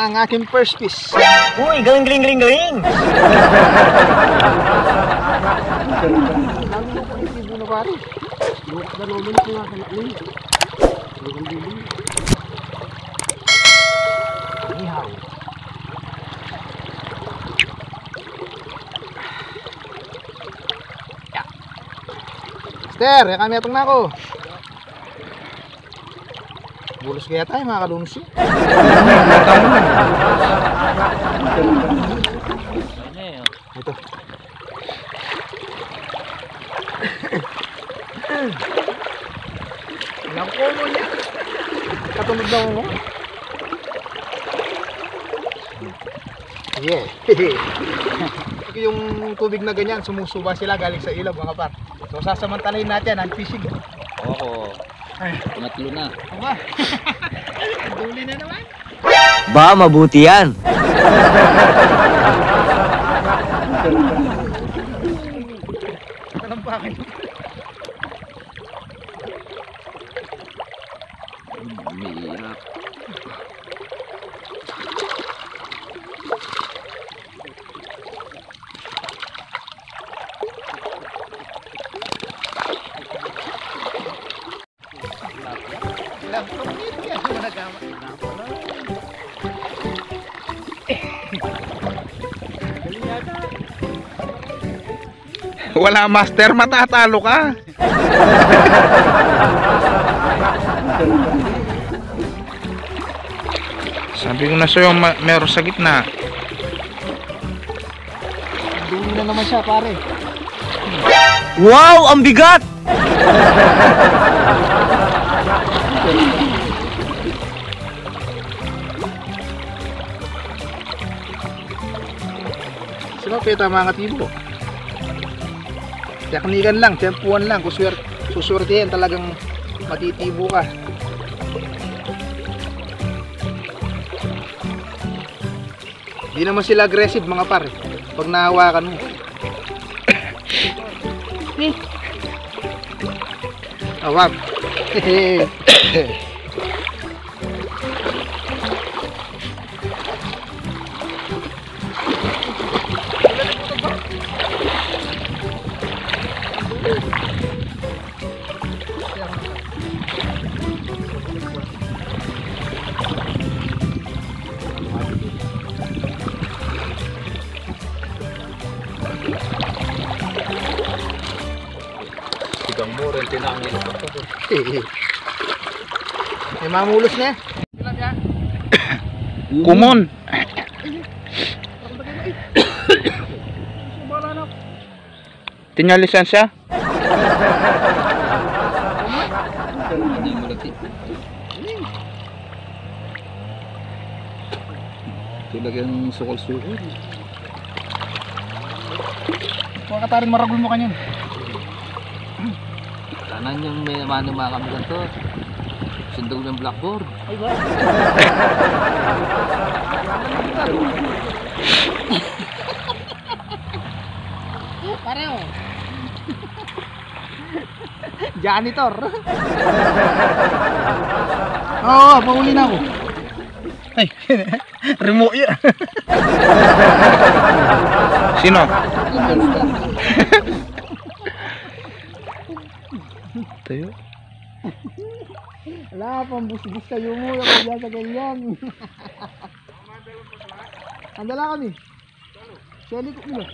ang aking first fish. Uy, galing, galing, galing, galing! Mister, kami atong nako. Bulos kaya tayo mga kalunsi. Ito. Walang komo niya. Katulog daw mo. Yeah. Yung tubig na ganyan, sumusuba sila galing sa ilog mga par. So sasamantalahin natin ang fishing. Oo. Pangatlo na. Aba. Duli na naman. Ba, mabuti yan. Wala master, matatalo ka. Sabi ko na sa'yo, meron sa gitna. Duli na naman siya pare. Wow, ang bigat! Sino peta mga katibo? Teknikan lang, tempuan lang. Kung swer, suswertehin talagang matitibo ka. Di naman sila aggressive mga par. Pag nahawakan mo. Eh. Awag. Sigang mo rin tinangin ko. May mamulos na. Kumon. Tinya lisensya? Hindi mo lati. Tulad yung sukol-sukol. Huwag ka tarin maragol mo kanyan. Kanan yung may mano mga kamilan to. Sundog ng blackboard. Ay ba? Pareho. Janitor. Oo, oh, pauli na ako. Ay, remote yan. Sino? Tayo. Wala pang busbus kayo mo. Kaya sa ganyan. Andala kami. Shelly ko mo.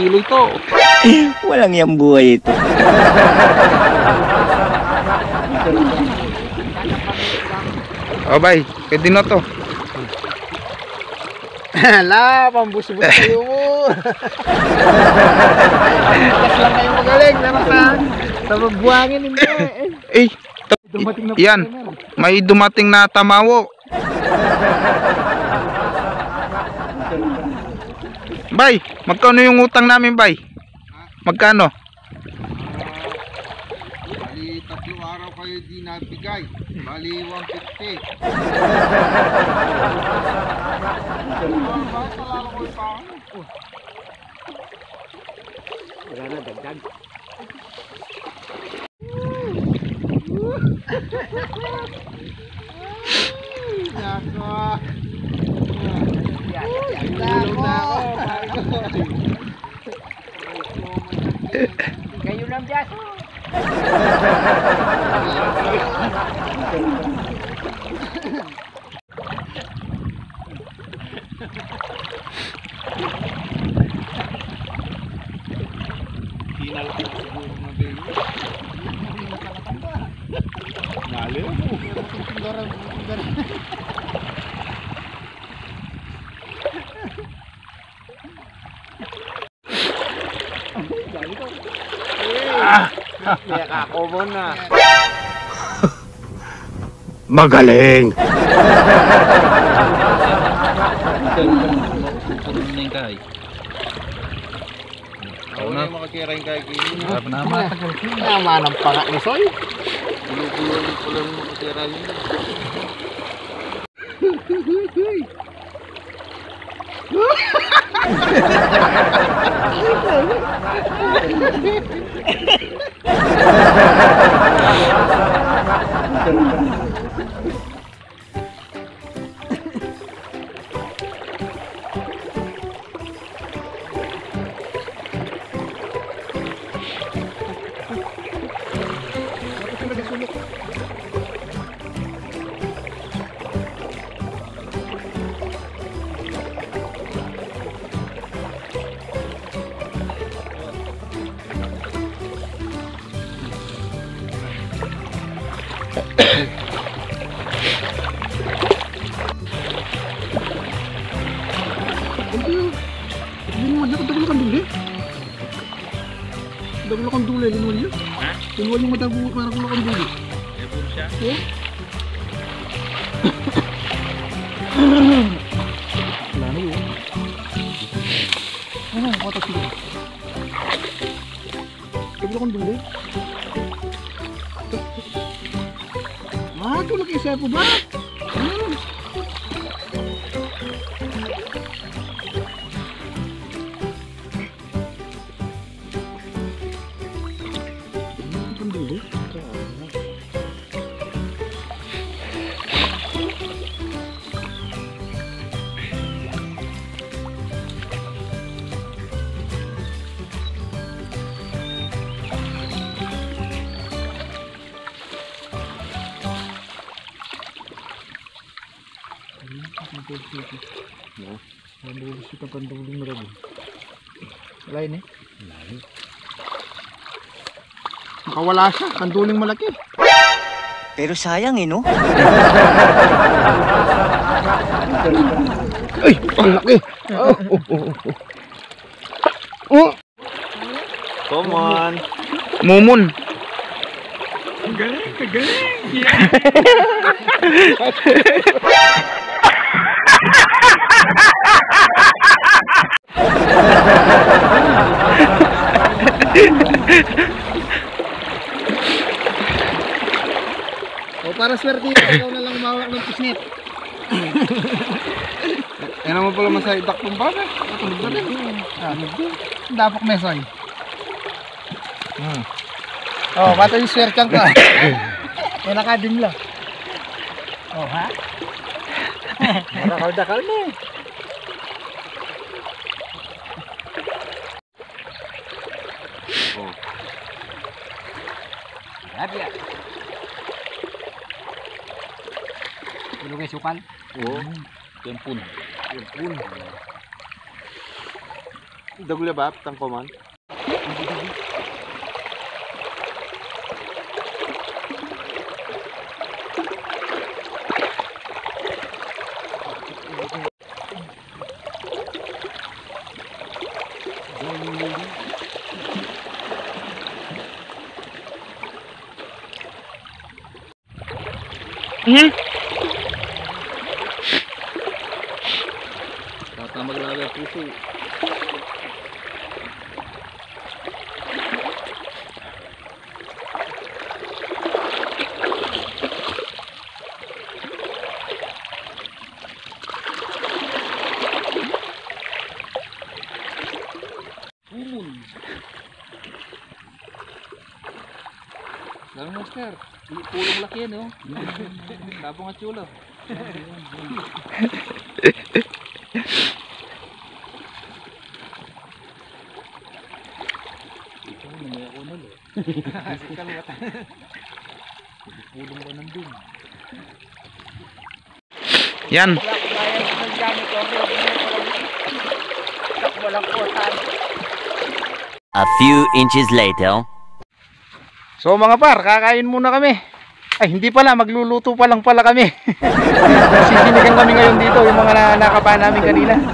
Kilo ito. Walang yung buhay ito. O bay, pwede na to. Wala pang busbus kayo mo. Bakas lang kayo magaling. Pero sa, sa magbuhangin hindi. Eh, Eh, dumating na Yan. may dumating na tamawo. Bay, magkano yung utang namin, bay? Magkano? Bali, tatlo araw kayo di nabigay. Bali, 150. Nako. Tulog. Kayo lang dyan. Kaya kako mo na. Magaling. Ako na yung makatira yung Kini. Harap na ama. Naman ang panga ni Soy. Pulupulo ko lang yung makatira yun. Linuwan Thank you. Okay. Ah, tulog isa po Nandun si kapanduling marami. Wala yun eh. Nakawala siya, kanduling malaki. Pero sayang eh, no? Ay, ang laki. Oh, oh, oh, oh. Oh, Come on. Mumun. oh para swerte ikaw na lang mawak ng pisnit. Yan naman pala masaya idak ng bata. Tulog na rin. Ah, Dapok mesoy. Hmm. Oh, bata yung swerte ka. May nakadimla. Oh, ha? Dakal-dakal na eh. Penuh sukan. Oh, tempun. Tempun. Udah gula bab tangkoman. hmm? Puso. Kami master. Pulong laki yan oh. Tapong at chulo. Ito, may ako na lo. Pulong ba nandun? Yan. A few inches later. So mga par, kakain muna kami. Ay, hindi pala, magluluto pa lang pala kami. Sisinigan kami ngayon dito, yung mga na nakapa namin kanina. Ito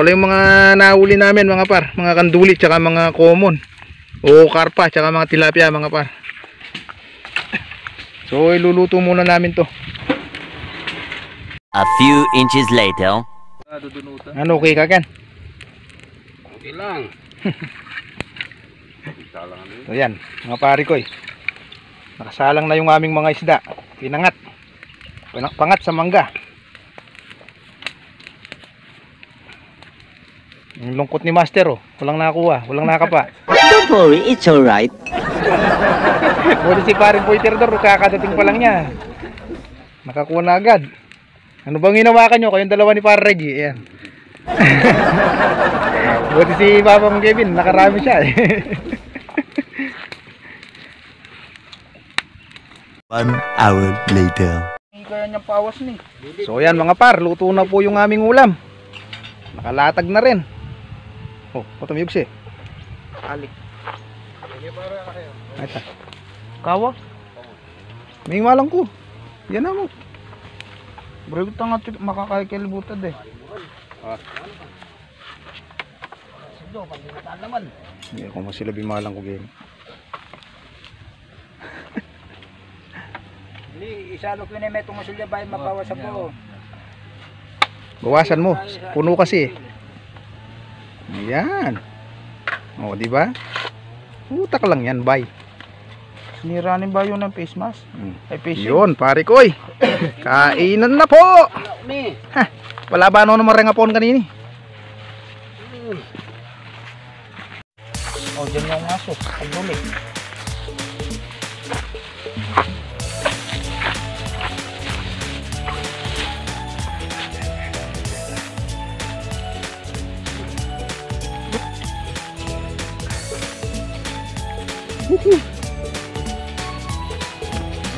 pala yung mga nahuli namin mga par, mga kanduli tsaka mga common. O karpa tsaka mga tilapia mga par. So iluluto muna namin to. A few inches later. Ano okay ka kan? Okay lang. So yan, mga pari ko eh. Nakasalang na yung aming mga isda. Pinangat. Pinang- Pangat sa mangga. Yung lungkot ni Master oh. Walang nakakuha. Walang nakapa. Don't worry, it's alright. Buti si paring Poiterdor, kakadating pa lang niya. Nakakuha na agad. Ano bang hinawakan nyo? Kayong dalawa ni Para Reggie. Ayan. Buti si Papa mong Kevin, nakarami siya eh. One hour later. Kaya niyang pawas ni. So ayan mga par, luto na po yung aming ulam. Nakalatag na rin. Oh, patumiyog siya. Alik. Ata. Kawa? May malang ko. Yan na mo. Bro, ito nga makakakilbutad eh. Hindi ako mo sila bimalang ko game. Isalo ko na may tungo sila bahay mabawas ako. Bawasan mo. Puno kasi. Ayan. O, di ba? Utak lang yan, bay. Siniranin ba yun ng face mask? Hmm. Ay, face Yun, pare koy. Kainan na po. Ha, wala ba ano naman rengapon kanini? O, dyan yung aso. Ang dumi.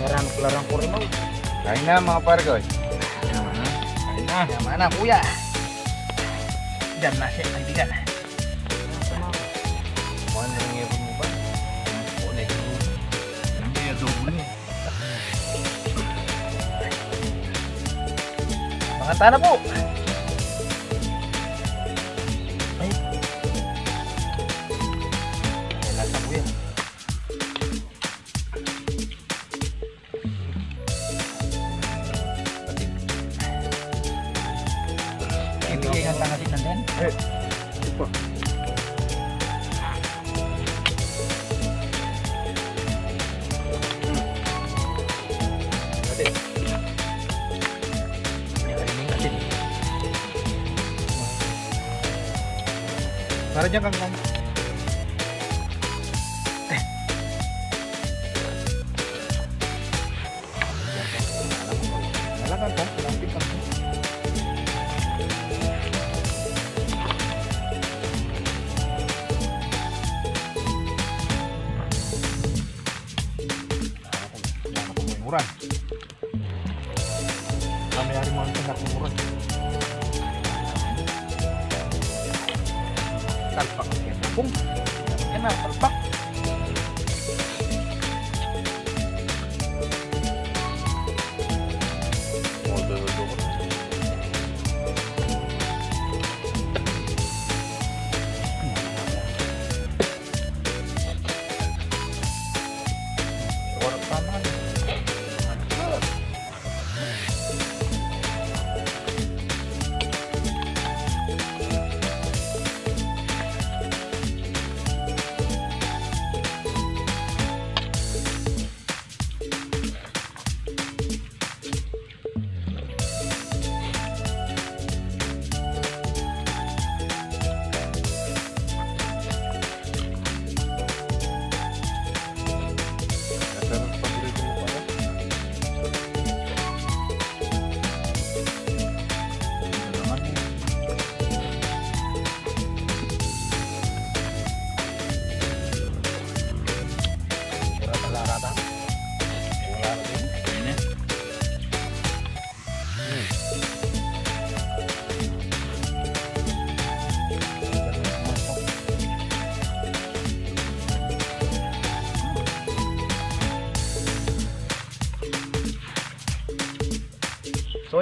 Meron larang ko rin mo. Kain na mga pare koy. Kain na. Yaman na, kuya. Diyan na siya, kaibigan. Ano yung ipon mo ba? Ulit. Hindi, adobo niya. Mga tana po. Ibigay ang tangasin na din. Para dyan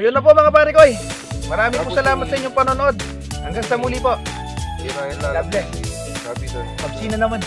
So yun na po mga pare ko eh. Marami po salamat sa inyong panonood. Hanggang sa muli po. Tirahin God lang. bless. Sabi doon, na naman.